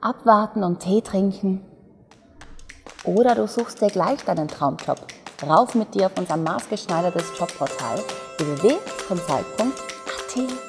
abwarten und Tee trinken. Oder du suchst dir gleich deinen Traumjob. Rauf mit dir auf unser maßgeschneidertes Jobportal www.consult.at.